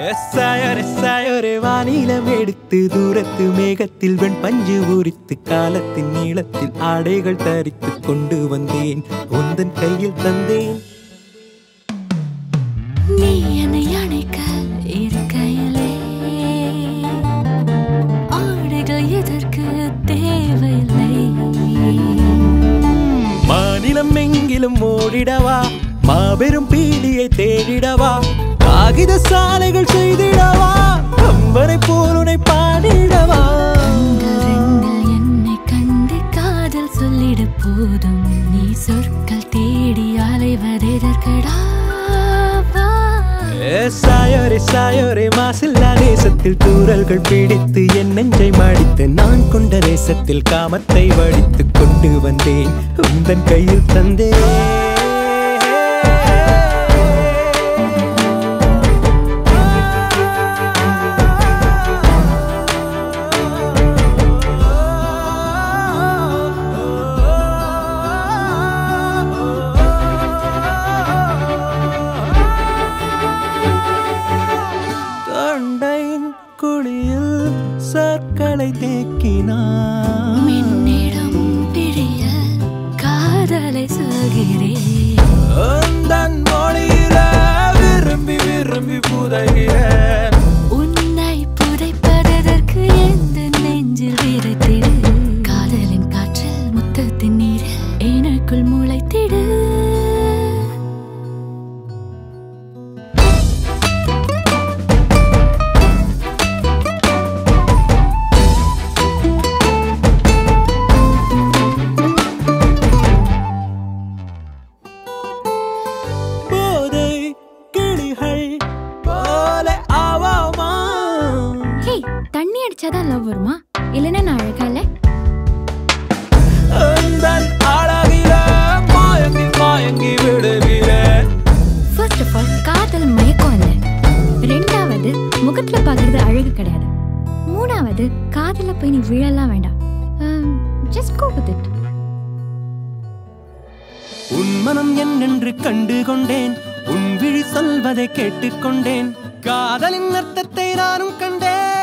சாயரே வானிலம் எடுத்து தூரத்து மேகத்தில் வெண் பஞ்சு உரித்து காலத்தின் நீளத்தில் ஆடைகள் தரித்து கொண்டு வந்தேன். உந்தன் கையில் தந்தேன். நீ என்னை அணைக்க இருக்கையிலே. ஆடைகள் எதற்கு தேவையில்லை. மாநிலம் எங்கிலும் ஓடிடவா? மாபெரும் பீடியை தேடிடவா? காகித சாலைகள் செய்திடவா? கம்பனை போலுனை பாடிடவா? என்னை கண்டு காதல் சொல்லிட போதும். நீ சொற்கள் தேடி அலைவதெதற்கடா? சாயோரே சாயோரே மாசில்லா தேசத்தில் தூரல்கள் பிடித்து என் நெஞ்சை மாடித்து நான் கொண்ட தேசத்தில் காமத்தை வடித்து கொண்டு வந்தேன். உந்தன் கையில் தந்தேன். அடிச்சாதான் லவ் வருமா? இல்லைன்னா நான் அழகா இல்ல? ஃபர்ஸ்ட் ஆஃப் ஆல் காதல் மயக்கம் இல்ல. ரெண்டாவது முகத்துல பாக்குறது அழகு கிடையாது. மூணாவது காதல போய் நீ விழலாம் வேண்டாம். ஜஸ்ட் கோ வித் இட் உன் மனம் என்னென்று கண்டு கொண்டேன் உன் விழி சொல்வதை கேட்டுக்கொண்டேன். காதலின் அர்த்தத்தை நானும் கண்டேன்.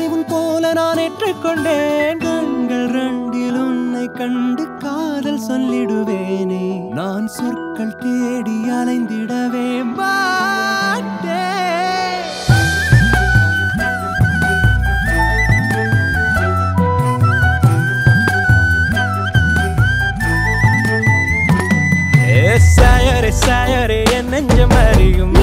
உன்னை உன் போல நான் ஏற்றுக்கொண்டேன். கண்கள் ரெண்டில் உன்னை கண்டு காதல் சொல்லிடுவேனே. நான் சொற்கள் தேடி அலைந்திடவே மாட்டேன். ஏ சாயரே சாயரே என் நெஞ்சம் அறியும்